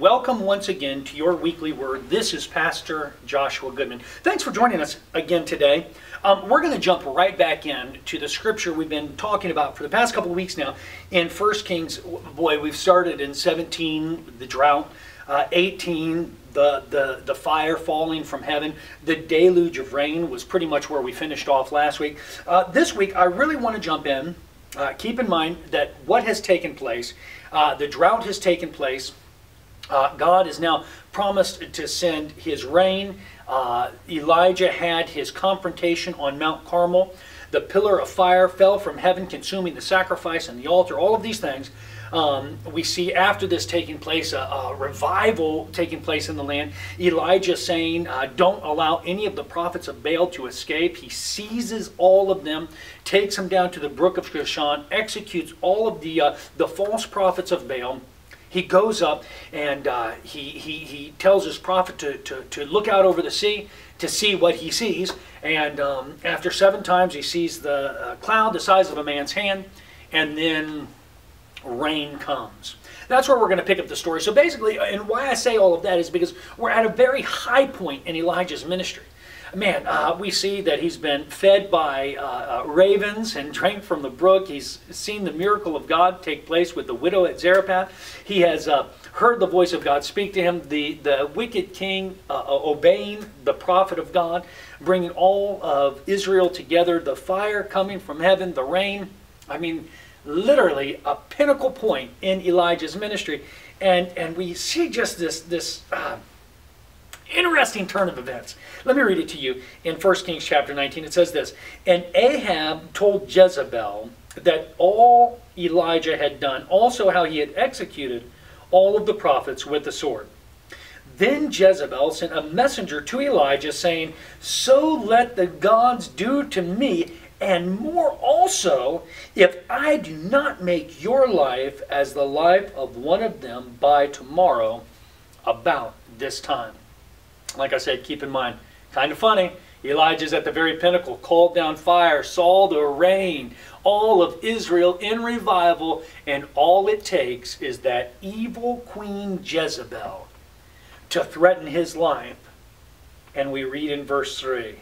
welcome once again to your weekly word. This is Pastor Joshua Goodman. Thanks for joining us again today. Um, we're going to jump right back in to the scripture we've been talking about for the past couple of weeks now in 1 Kings. Boy, we've started in 17, the drought, uh, 18, the, the, the fire falling from heaven, the deluge of rain was pretty much where we finished off last week. Uh, this week, I really want to jump in. Uh, keep in mind that what has taken place, uh, the drought has taken place uh, God has now promised to send his rain. Uh, Elijah had his confrontation on Mount Carmel. The pillar of fire fell from heaven, consuming the sacrifice and the altar, all of these things. Um, we see after this taking place, a, a, revival taking place in the land. Elijah saying, uh, Don't allow any of the prophets of Baal to escape. He seizes all of them, takes them down to the brook of Kishon, executes all of the, uh, the false prophets of Baal he goes up and uh, he, he, he tells his prophet to, to, to look out over the sea to see what he sees. And um, after seven times, he sees the uh, cloud the size of a man's hand, and then rain comes. That's where we're going to pick up the story. So basically, and why I say all of that is because we're at a very high point in Elijah's ministry man, uh, we see that he's been fed by uh, uh, ravens and drank from the brook. He's seen the miracle of God take place with the widow at Zarephath. He has uh, heard the voice of God speak to him. The, the wicked king uh, uh, obeying the prophet of God, bringing all of Israel together, the fire coming from heaven, the rain. I mean, literally a pinnacle point in Elijah's ministry. And, and we see just this, this interesting turn of events. Let me read it to you in 1 Kings chapter 19. It says this And Ahab told Jezebel that all Elijah had done, also how he had executed all of the prophets with the sword. Then Jezebel sent a messenger to Elijah, saying, So let the gods do to me, and more also, if I do not make your life as the life of one of them by tomorrow about this time. Like I said, keep in mind, kind of funny. Elijah's at the very pinnacle, called down fire, saw the rain, all of Israel in revival, and all it takes is that evil queen Jezebel to threaten his life. And we read in verse 3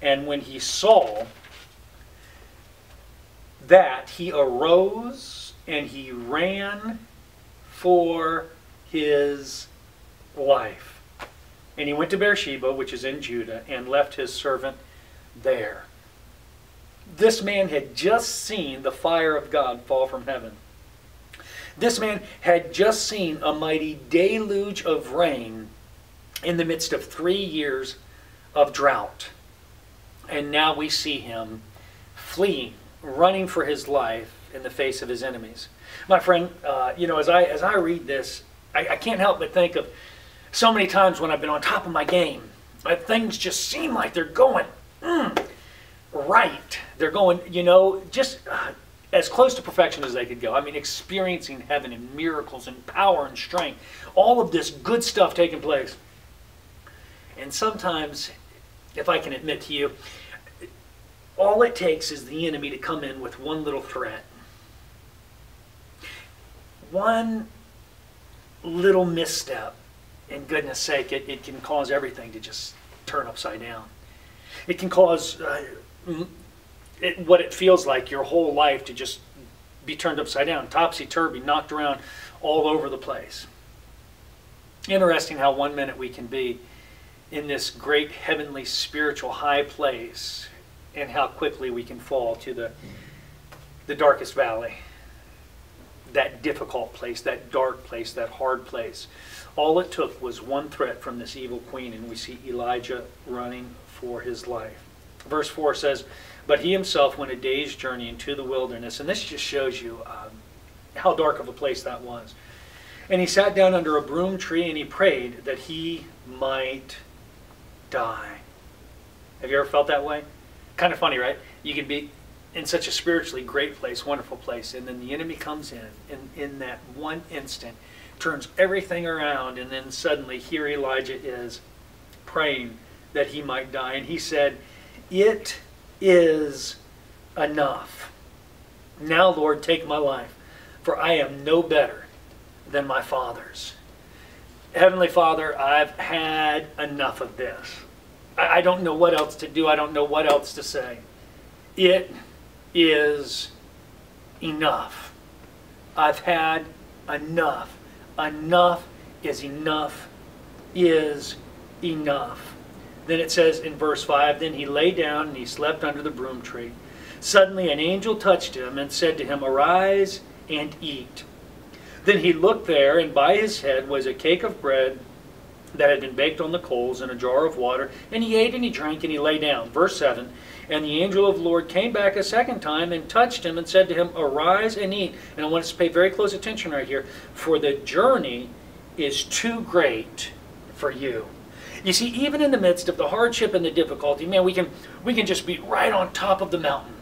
And when he saw that, he arose and he ran for his life. And he went to Beersheba, which is in Judah, and left his servant there. This man had just seen the fire of God fall from heaven. This man had just seen a mighty deluge of rain in the midst of three years of drought. And now we see him fleeing, running for his life in the face of his enemies. My friend, uh, you know, as I, as I read this, I, I can't help but think of so many times when I've been on top of my game, things just seem like they're going mm, right. They're going, you know, just uh, as close to perfection as they could go. I mean, experiencing heaven and miracles and power and strength, all of this good stuff taking place. And sometimes, if I can admit to you, all it takes is the enemy to come in with one little threat. One little misstep in goodness sake, it, it can cause everything to just turn upside down. It can cause uh, it, what it feels like your whole life to just be turned upside down, topsy turvy, knocked around all over the place. Interesting how one minute we can be in this great heavenly spiritual high place and how quickly we can fall to the, the darkest valley, that difficult place, that dark place, that hard place. All it took was one threat from this evil queen, and we see Elijah running for his life. Verse 4 says, But he himself went a day's journey into the wilderness. And this just shows you um, how dark of a place that was. And he sat down under a broom tree and he prayed that he might die. Have you ever felt that way? Kind of funny, right? You can be in such a spiritually great place, wonderful place, and then the enemy comes in, and in that one instant, turns everything around, and then suddenly here Elijah is praying that he might die. And he said, It is enough. Now, Lord, take my life, for I am no better than my father's. Heavenly Father, I've had enough of this. I, don't know what else to do. I don't know what else to say. It is enough. I've had enough. Enough is enough is enough. Then it says in verse 5 Then he lay down and he slept under the broom tree. Suddenly an angel touched him and said to him, Arise and eat. Then he looked there, and by his head was a cake of bread that had been baked on the coals and a jar of water. And he ate and he drank and he lay down. Verse 7 And the angel of the Lord came back a second time and touched him and said to him, Arise and eat. And I want us to pay very close attention right here, for the journey is too great for you. You see, even in the midst of the hardship and the difficulty, man, we can we can just be right on top of the mountain.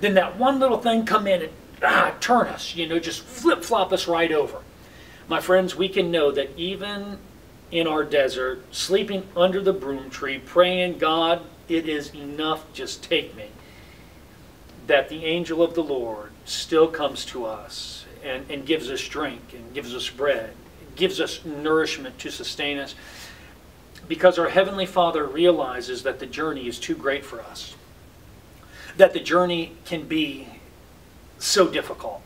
Then that one little thing come in and ah, turn us, you know, just flip flop us right over. My friends, we can know that even in our desert, sleeping under the broom tree, praying, God, it is enough, just take me. That the angel of the Lord still comes to us and, and gives us drink and gives us bread, gives us nourishment to sustain us, because our Heavenly Father realizes that the journey is too great for us, that the journey can be so difficult.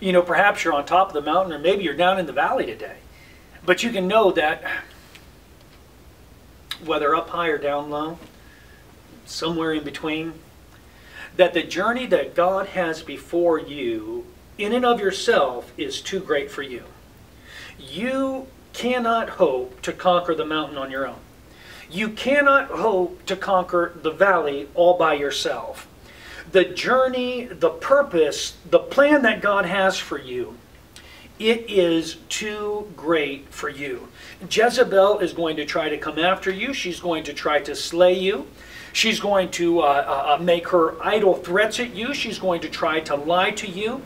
You know, perhaps you're on top of the mountain, or maybe you're down in the valley today. But you can know that whether up high or down low, somewhere in between, that the journey that God has before you, in and of yourself, is too great for you. You cannot hope to conquer the mountain on your own. You cannot hope to conquer the valley all by yourself the journey, the purpose, the plan that God has for you, it is too great for you. Jezebel is going to try to come after you. She's going to try to slay you. She's going to uh, uh, uh make her idle threats at you. She's going to try to lie to you.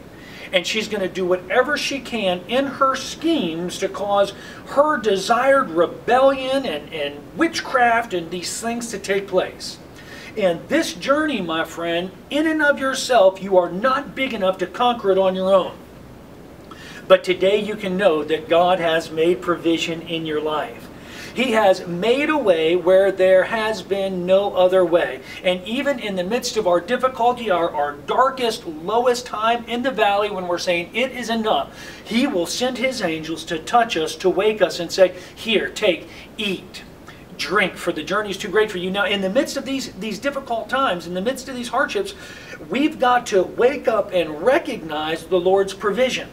And she's going to do whatever she can in her schemes to cause her desired rebellion and, and witchcraft and these things to take place. And this journey, my friend, in and of yourself, you are not big enough to conquer it on your own. But today you can know that God has made provision in your life. He has made a way where there has been no other way. And even in the midst of our difficulty, our, our darkest, lowest time in the valley, when we're saying it is enough, He will send His angels to touch us, to wake us, and say, Here, take, eat drink for the journey is too great for you now in the midst of these these difficult times in the midst of these hardships we've got to wake up and recognize the lord's provision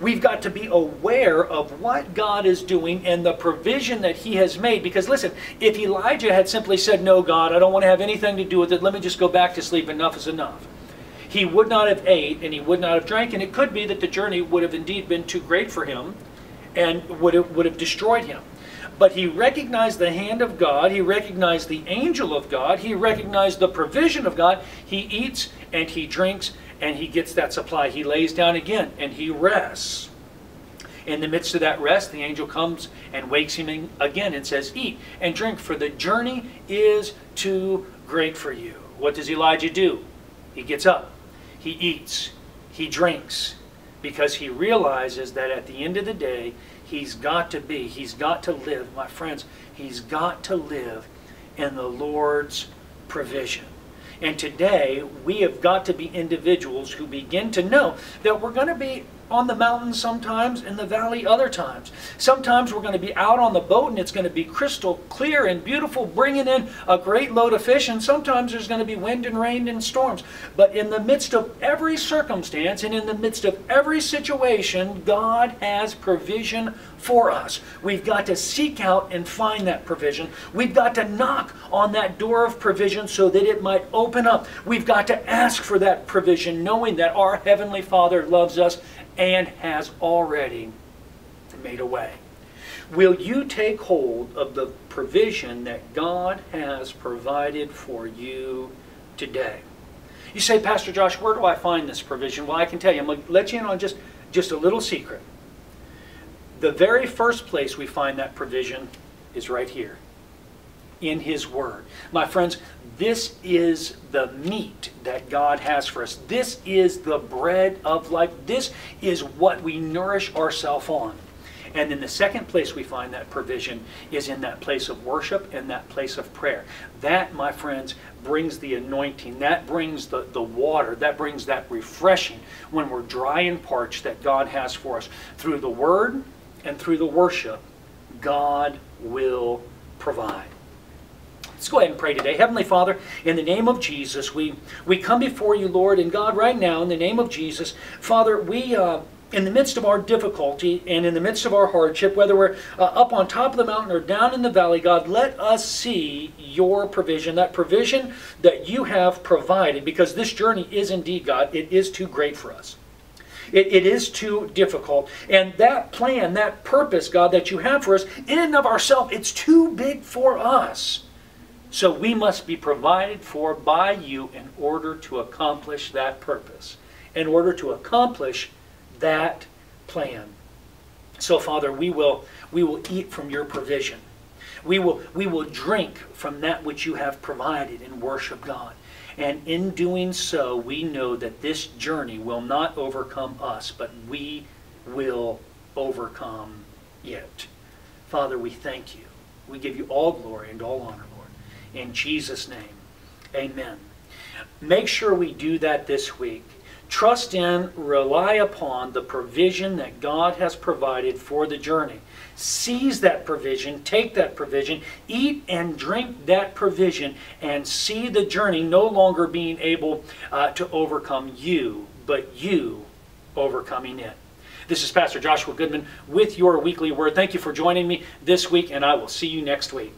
we've got to be aware of what god is doing and the provision that he has made. Because listen if elijah had simply said no god i don't want to have anything to do with it. Let me just go back to sleep. Enough is enough. He would not have ate and he would not have drank. And it could be that the journey would have indeed been too great for him and would have, would have destroyed him. But he recognized the hand of God, he recognized the angel of God, he recognized the provision of God. He eats and he drinks and he gets that supply. He lays down again and he rests. In the midst of that rest, the angel comes and wakes him again and says, Eat and drink, for the journey is too great for you. What does Elijah do? He gets up, he eats, he drinks, because he realizes that at the end of the day, He's got to be, he's got to live, my friends, he's got to live in the Lord's provision. And today, we have got to be individuals who begin to know that we're going to be on the mountain sometimes, in the valley other times. Sometimes we're going to be out on the boat and it's going to be crystal clear and beautiful, bringing in a great load of fish, and sometimes there's going to be wind and rain and storms. But in the midst of every circumstance and in the midst of every situation, God has provision for us. We've got to seek out and find that provision. We've got to knock on that door of provision so that it might open up. We've got to ask for that provision, knowing that our Heavenly Father loves us and has already made a way. Will you take hold of the provision that God has provided for you today? You say, Pastor Josh, where do I find this provision? Well, I can tell you. I'm going to let you in on just, just a little secret. The very first place we find that provision is right here in His Word. My friends, this is the meat that God has for us. This is the bread of life. This is what we nourish ourselves on. And then the second place we find that provision is in that place of worship and that place of prayer. That, my friends, brings the anointing. That brings the, the water. That brings that refreshing when we're dry and parched that God has for us. Through the Word and through the worship, God will provide. Let's go ahead and pray today. Heavenly Father, in the name of Jesus, we, we come before you, Lord, and God, right now, in the name of Jesus, Father, we, uh, in the midst of our difficulty and in the midst of our hardship, whether we're uh, up on top of the mountain or down in the valley, God, let us see your provision, that provision that you have provided, because this journey is indeed, God, it is too great for us. It, it is too difficult. And that plan, that purpose, God, that you have for us, in and of ourselves, it's too big for us. So we must be provided for by you in order to accomplish that purpose, in order to accomplish that plan. So Father, we will we will eat from your provision. We will we will drink from that which you have provided and worship God. And in doing so, we know that this journey will not overcome us, but we will overcome it. Father, we thank you. We give you all glory and all honor. In Jesus' name, amen. Make sure we do that this week. Trust in, rely upon the provision that God has provided for the journey. Seize that provision, take that provision, eat and drink that provision, and see the journey no longer being able uh, to overcome you, but you overcoming it. This is Pastor Joshua Goodman with your weekly word. Thank you for joining me this week, and I will see you next week.